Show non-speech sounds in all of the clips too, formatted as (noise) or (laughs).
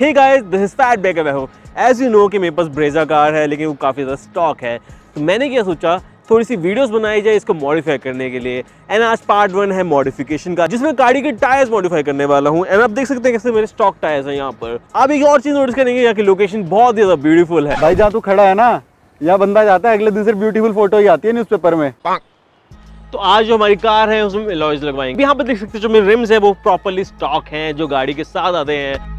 Hey guys this is fat baker मैं हूँ। As you know कि मेरे पास ब्रेजा कार है लेकिन वो काफ़ी ज़्यादा स्टॉक है। तो मैंने क्या सोचा थोड़ी सी वीडियोस बनाई जाए इसको मॉडिफाई करने के लिए। एंड आज पार्ट वन है मॉडिफिकेशन का जिसमें गाड़ी के टायर्स मॉडिफाई करने वाला हूँ। एंड आप देख सकते हैं कैसे मेरे स्टॉक टायर्स हैं यहाँ पर। आप एक और चीज़ नोटिस करेंगे यहाँ की लोकेशन बहुत ज़्यादा ब्यूटीफुल है। भाई जहाँ तू खड़ा है ना यहाँ बंदा जाता है अगले दिन सिर्फ़ ब्यूटीफुल फ़ोटो ही आती है न्यूज़पेपर में। तो आज जो हमारी कार है उसमें एलॉयज लगवाएँगे। यहाँ पर देख सकते हैं जो मेरे रिम्स है वो प्रॉपरली स्टॉक हैं जो गाड़ी के साथ आते हैं।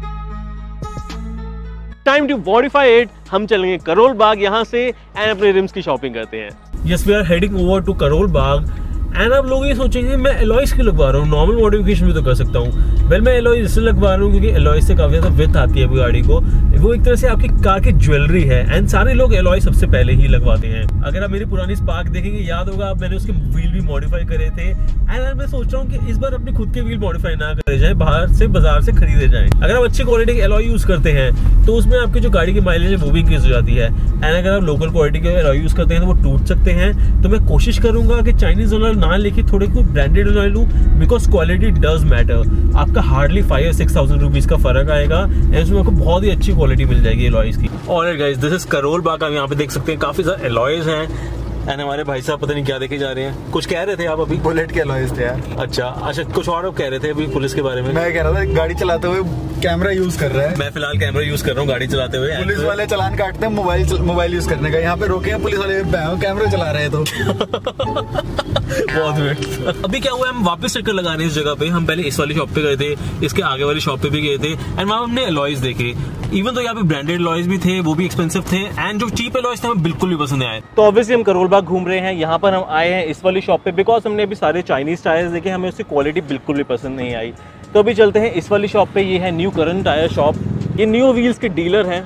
टाइम टू मॉडिफाई इट हम चलेंगे करोल बाग यहाँ से एंड अपने रिम्स की शॉपिंग करते हैं। Yes we are heading over to Karol Bagh and आप लोग ये सोचेंगे, मैं एलॉइस क्यों लगवा रहा हूँ? नॉर्मल मॉडिफिकेशन भी तो कर सकता हूँ। वेल मैं एलॉइस इसलिए लगवा रहा हूँ क्योंकि एलॉइस से काफ़ी ज़्यादा विथ आती है गाड़ी को। वो एक तरह से आपकी कार की ज्वेलरी है। एंड सारे लोग एलॉय सबसे पहले ही लगवाते हैं। अगर आप मेरी पुरानी स्पार्क देखेंगे, याद होगा आप मैंने उसके व्हील भी मॉडिफाई करे थे। एंड मैं सोच रहा हूँ कि इस बार अपने खुद के व्हील मॉडिफाई ना करे जाए, बाहर से, बाज़ार से खरीदे जाए। अगर आप अच्छी क्वालिटी के एलॉय यूज़ करते हैं तो उसमें आपकी जो गाड़ी की माइलेज है, वो भी इंक्रीज हो जाती है। एंड अगर आप लोकल क्वालिटी के एलॉय यूज़ करते हैं तो वो टूट सकते हैं। तो मैं कोशिश करूँगा कि चाइनीज़ ऑयल ना लेके थोड़े को ब्रांडेड ऑयल लूँ बिकॉज़ क्वालिटी डज मैटर आपका hardly five six thousand rupees का फ़र्क आएगा एंड उसमें आपको बहुत ही अच्छी क्वालिटी मिल जाएगी एलॉयज की। और guys this is Karol Bagh आप यहाँ पे देख सकते हैं, काफ़ी सारे एलॉयज हैं। एंड हमारे भाई साहब पता नहीं क्या देखे जा रहे हैं। कुछ कह रहे थे आप अभी? बुलेट के अलॉयस थे यार। अच्छा अच्छा कुछ और कह रहे थे अभी पुलिस के बारे में? मैं कह रहा था गाड़ी चलाते हुए कैमरा यूज़ कर रहा है। मैं फ़िलहाल कैमरा यूज़ कर रहा हूँ गाड़ी चलाते हुए। पुलिस वाले चलान काटते हैं मोबाइल मोबाइल यूज़ करने का। यहाँ पे रोके हैं पुलिस वाले कैमरा चला रहे हैं तो। (laughs) बहुत अभी क्या हुआ हम वापस चक्कर लगाने इस जगह पे। हम पहले इस वाली शॉप पे गए थे इसके आगे वाली शॉप पे भी गए थे एंड वहाँ हमने अलॉयज देखे। इवन तो यहाँ पे ब्रांडेड अलॉयज भी थे, वो भी एक्सपेंसिव थे एंड जो चीप अलॉयज थे, हमें बिल्कुल भी पसंद आए। तो ऑब्वियसली हम करोल बाग घूम रहे हैं, यहाँ पर हम आए हैं इस वाली शॉप पे बिकॉज़ हमने अभी सारे चाइनीज़ टायर्स देखे, हमें उसकी क्वालिटी बिल्कुल भी पसंद नहीं आई। तो अभी चलते हैं इस वाली शॉप पे, ये है न्यू करंट टायर शॉप ये न्यू व्हील्स के डीलर हैं।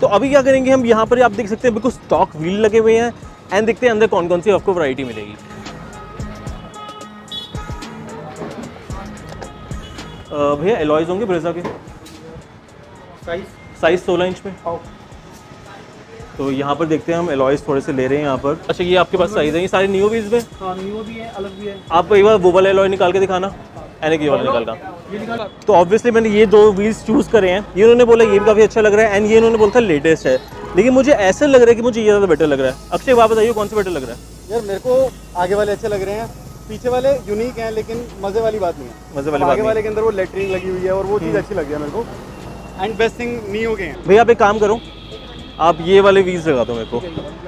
तो अभी क्या करेंगे हम, यहाँ पर आप देख सकते हैं, बिल्कुल स्टॉक व्हील लगे हुए हैं एंड देखते हैं अंदर कौन कौन सी आपको वैरायटी मिलेगी। भैया एलॉयज होंगे ब्रेजा के? साइज़ साइज़ सोलह इंच में तो यहाँ पर देखते हैं हम एलॉयज थोड़े से ले रहे हैं यहाँ पर। अच्छा ये आपके पास साइज़ है? ये सारे न्यू व्हील्स में हाँ न्यू भी है अलग भी है। आप एक बार वो वाला एलॉय निकाल के दिखाना। एने की वाला निकाल का। तो ऑब्वियसली मैंने ये दो व्हील्स चूज़ करे हैं। ये उन्होंने बोला ये भी काफ़ी अच्छा लग रहा है एंड ये उन्होंने बोला था लेटेस्ट है। लेकिन मुझे ऐसा लग रहा है कि मुझे ये ज़्यादा बेटर लग रहा है। अक्षय आप बताइए कौन सा बेटर लग रहा है? यार मेरे को आगे वाले अच्छे लग रहे हैं। पीछे वाले यूनिक हैं लेकिन मज़े वाली बात नहीं है। मज़े वाली आगे वाले के अंदर वो लेटरिंग लगी हुई है और वो चीज़ अच्छी लगी है मेरे को। एंड बेस्ट थिंग नीओ के हैं। भैया आप एक काम करो। आप ये वाले व्हील्स लगा दो मेरे को।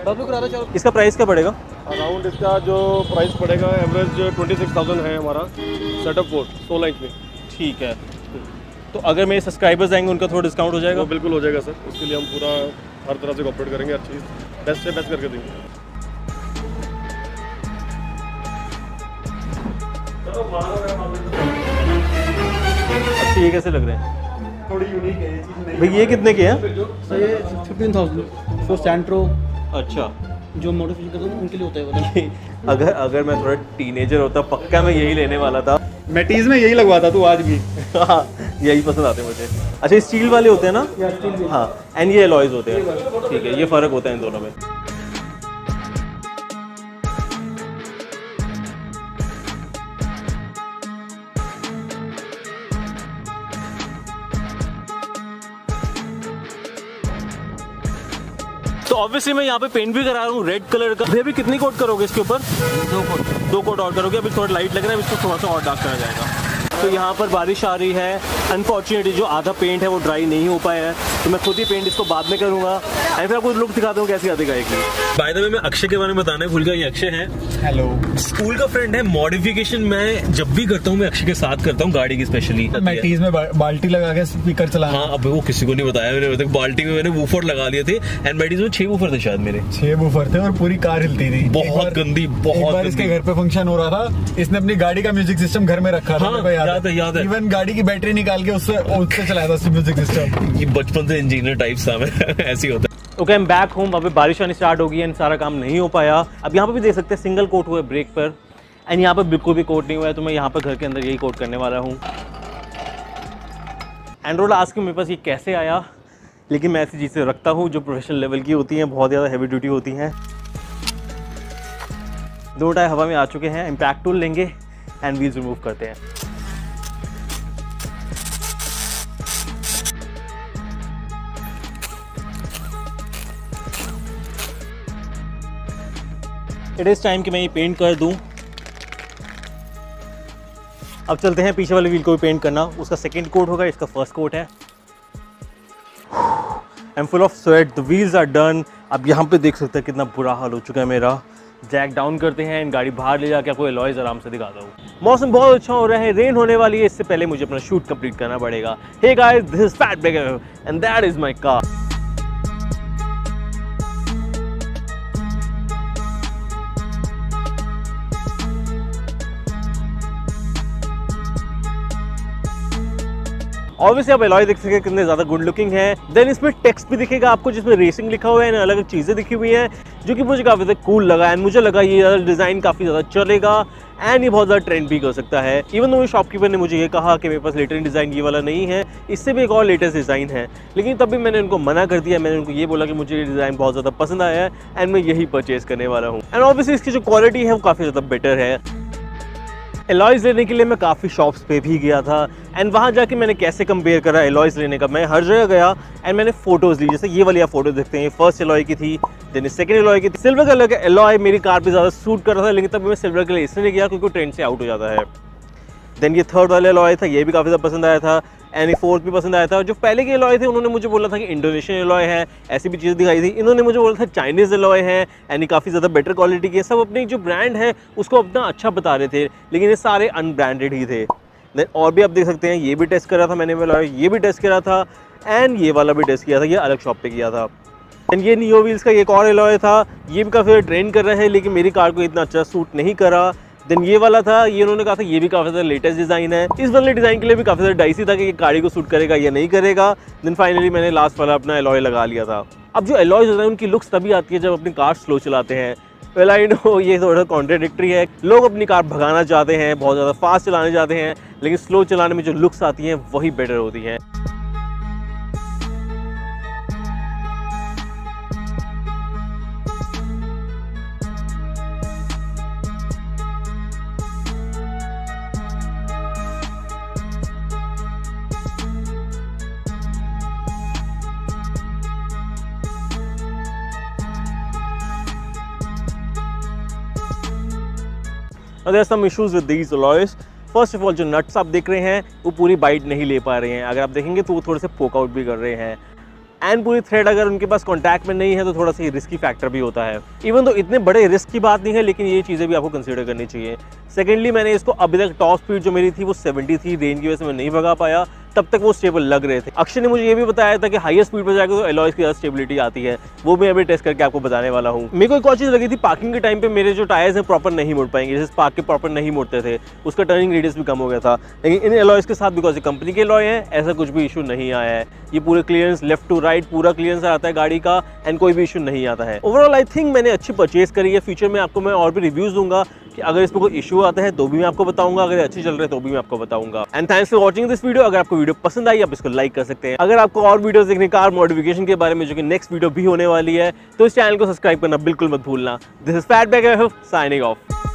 डब्ल्यू करा दो चलो इसका प्राइस क्या पड़ेगा? अराउंड इसका जो प्राइस पड़ेगा एवरेज ट्वेंटी सिक्स थाउज़ेंड है हमारा सेटअप कोड सोलह इंच में। ठीक है। तो अगर मेरे सब्सक्राइबर्स आएँगे उनका थोड़ा डिस्काउंट हो जाएगा? वो बिल्कुल हो जाएगा सर उसके लिए हम पूरा हर तरह से कॉपरेट करेंगे हर चीज़। बेस्ट से बेस्ट करके देंगे। अच्छा ये कैसे लग रहे हैं? थोड़ी यूनिक है ये चीज़ भाई ये कितने के हैं? सर ये फिफ्टीन थाउज़ेंड फॉर सैंट्रो अच्छा। जो मॉडिफिकेशन करते हैं उनके लिए होता है वाला अगर अगर मैं थोड़ा टीनेजर होता पक्का मैं यही लेने वाला था। मैटीज में यही लगवाता तू आज भी। हाँ यही पसंद आते मुझे। अच्छा स्टील वाले होते हैं ना? या हाँ एंड ये एलॉयज होते हैं। ठीक है ये फ़र्क होता है इन दोनों में। तो ऑब्वियसली मैं यहाँ पे पेंट भी करा रहा हूँ रेड कलर का। भैया अभी कितनी कोट करोगे इसके ऊपर? दो कोट दो कोट और करोगे? अभी थोड़ा लाइट लग रहा है इसको थोड़ा सा और डार्क करा जाएगा। तो यहाँ पर बारिश आ रही है। अनफॉर्चुनेटली जो आधा पेंट है वो ड्राई नहीं हो पाया है। तो मैं खुद ही पेंट इसको बाद में करूँगा। फिर आपको लुक दिखाता हूँ कैसी आती गाय की बाय द वे मैं अक्षय के बारे में बताने भूल गया ये अक्षय है। हेलो स्कूल का फ्रेंड है मॉडिफिकेशन मैं जब भी करता हूँ मैं अक्षय के साथ करता हूँ गाड़ी की स्पेशली मैं टीज़ में बाल्टी लगा के स्पीकर चला हाँ अब वो किसी को नहीं बताया मैंने अभी तक बाल्टी में मैंने वूफर लगा लिए थे एंड मेडीज में छह वूफर थे शायद मेरे। छह बूफर थे और पूरी कार हिलती थी। बहुत गंदी, बहुत इसके घर पे फ़ंक्शन हो रहा था इसने अपनी गाड़ी का म्यूज़िक सिस्टम घर में रखा था हाँ, याद है, याद है। इवन गाड़ी की बैटरी निकाल के उससे उससे चलाया था म्यूज़िक सिस्टम ये बचपन से इंजीनियर टाइप था मैं ऐसे ही होता है। ओके एम बैक होम पे बारिश आनी स्टार्ट हो गई एंड सारा काम नहीं हो पाया। अब यहाँ पे भी देख सकते हैं सिंगल कोट हुआ है ब्रेक पर। एंड यहाँ पे बिल्कुल भी कोट नहीं हुआ है तो मैं यहाँ पर घर के अंदर यही कोट करने वाला हूँ। एंड्रॉइड आज के मेरे पास ये कैसे आया? लेकिन मैं ऐसी चीज़ें रखता हूँ, जो प्रोफेशनल लेवल की होती हैं, बहुत ज़्यादा हैवी ड्यूटी होती हैं। दो टायर हवा में आ चुके हैं इम्पैक्ट टूल लेंगे एंड व्हील्स रिमूव करते हैं। इट इज़ टाइम कि मैं ये पेंट कर दूँ। अब चलते हैं पीछे वाले व्हील को भी पेंट करना। उसका सेकेंड कोट होगा, इसका फ़र्स्ट कोट है। I am full of sweat the wheels are done अब यहाँ पे देख सकते हैं कितना बुरा हाल हो चुका है मेरा। जैक डाउन करते हैं एंड गाड़ी बाहर ले जाके आपको एलॉयज आराम से दिखाता हूँ। मौसम बहुत अच्छा हो रहा है रेन होने वाली है। इससे पहले मुझे अपना शूट कंप्लीट करना पड़ेगा। Hey guys this is fat breaker and that is my car obviously आप एलॉय देख सके कितने ज़्यादा गुड लुकिंग है। देन इसमें टेक्स्ट भी दिखेगा आपको, जिसमें रेसिंग लिखा हुआ है अलग अलग चीज़ें दिखी हुई हैं, जो कि मुझे काफ़ी ज़्यादा कूल लगा एंड मुझे लगा ये डिज़ाइन काफ़ी ज़्यादा चलेगा एंड ये बहुत ज़्यादा ट्रेंड भी कर सकता है। इवन दो शॉपकीपर ने मुझे ये कहा कि मेरे पास लेटेस्ट डिज़ाइन ये वाला नहीं है, इससे भी एक और लेटेस्ट डिज़ाइन है। लेकिन तब भी मैंने उनको मना कर दिया, मैंने उनको ये बोला कि मुझे ये डिज़ाइन बहुत ज़्यादा पसंद आया है एंड मैं यही परचेज़ करने वाला हूँ। एंड ऑब्वियसली इसकी जो क्वालिटी है, वो काफ़ी ज़्यादा बेटर है। एलॉयज़ लेने के लिए मैं काफ़ी शॉप्स पे भी गया था। एंड वहाँ जाके मैंने कैसे कंपेयर करा एलॉयज़ लेने का? मैं हर जगह गया एंड मैंने फ़ोटोज़ ली। जैसे ये वाली आप फ़ोटो देखते हैं फ़र्स्ट एलॉय की थी देन सेकंड एलॉय की थी। सिल्वर कलर का एलॉय मेरी कार पे ज़्यादा सूट कर रहा था, लेकिन तब मैं सिल्वर कलर इसलिए गया क्योंकि ट्रेंड से आउट हो जाता है। देन ये थर्ड वाला एलॉय था, ये भी काफ़ी ज़्यादा पसंद आया था। एंड फोर्थ भी पसंद आया था जो पहले के एलॉय थे, उन्होंने मुझे बोला था कि इंडोनेशियन एलॉय है, ऐसी भी चीज़ें दिखाई थी। इन्होंने मुझे बोला था चाइनीज़ एलॉय है यानी काफ़ी ज़्यादा बेटर क्वालिटी के सब अपनी जो ब्रांड है, उसको अपना अच्छा बता रहे थे, लेकिन ये सारे अनब्रांडेड ही थे। देन और भी आप देख सकते हैं, ये भी टेस्ट करा था मैंने एलॉय ये भी टेस्ट करा था एंड ये वाला भी टेस्ट किया था, ये अलग शॉप पर किया था। एंड ये नियो व्हील्स का एक और एलॉय था, ये भी काफ़ी ट्रेंड कर रहे हैं, लेकिन मेरी कार को इतना अच्छा सूट नहीं करा। देन ये वाला था, ये उन्होंने कहा था, ये भी काफ़ी ज़्यादा लेटेस्ट डिज़ाइन है। इस वाले डिज़ाइन के लिए भी काफ़ी ज़्यादा डाइसी था कि ये गाड़ी को सूट करेगा या नहीं करेगा। देन फाइनली मैंने लास्ट वाला अपना एलॉय लगा लिया था। अब जो एलॉयज होता है, उनकी लुक्स तभी आती है जब अपनी कार स्लो चलाते हैं। वेल आई नो ये थोड़ा कॉन्ट्रेडिक्ट्री है। लोग अपनी कार भगाना चाहते हैं, बहुत ज़्यादा फास्ट चलाने चाहते हैं, लेकिन स्लो चलाने में जो लुक्स आती हैं, वही बेटर होती हैं। There some issues with these alloys first of all जो नट्स आप देख रहे हैं, वो पूरी बाइट नहीं ले पा रहे हैं। अगर आप देखेंगे तो वो थोड़े से पोक आउट भी कर रहे हैं। एंड पूरी थ्रेड अगर उनके पास कॉन्टैक्ट में नहीं है तो थोड़ा सा रिस्की फैक्टर भी होता है। इवन तो इतने बड़े रिस्क की बात नहीं है, लेकिन ये चीज़ें भी आपको कंसिडर करनी चाहिए। सेकेंडली मैंने इसको अभी तक टॉप स्पीड जो मेरी थी, वो 70 थी। रेंज की वजह से मैं नहीं भगा पाया। तब तक वो स्टेबल लग रहे थे। अक्षय ने मुझे ये भी बताया था कि हाईएस्ट स्पीड पर जाकर तो एलॉयस की ज़्यादा स्टेबिलिटी आती है। वो मैं अभी टेस्ट करके आपको बताने वाला हूँ। मेरे को एक और चीज़ लगी थी पार्किंग के टाइम पे मेरे जो टायर्स हैं प्रॉपर नहीं मुड़ पाएँगे। जैसे पार्क के प्रॉपर नहीं मुड़ते थे, उसका टर्निंग रेडियस भी कम हो गया था। लेकिन इन एलॉयस के साथ बिकॉज़ कंपनी के एलॉय हैं, ऐसा कुछ भी इशू नहीं आया है। ये पूरे क्लियरेंस लेफ़्ट टू राइट पूरा क्लियरेंस आता है गाड़ी का एंड कोई भी इशू नहीं आता है। ओवरऑल आई थिंक मैंने अच्छी परचेज करी है। फ्यूचर में आपको मैं और भी रिव्यूज़ दूँगा। कि अगर इसमें कोई इशू आता है तो भी मैं आपको बताऊँगा। अगर अच्छी चल रहे हैं तो भी मैं आपको बताऊँगा। And thanks for watching this video अगर आपको वीडियो पसंद आई, आप इसको लाइक कर सकते हैं। अगर आपको और वीडियो देखने कार मॉडिफिकेशन के बारे में, जो कि नेक्स्ट वीडियो भी होने वाली है तो इस चैनल को सब्सक्राइब करना बिल्कुल मत भूलना। This is fat back signing off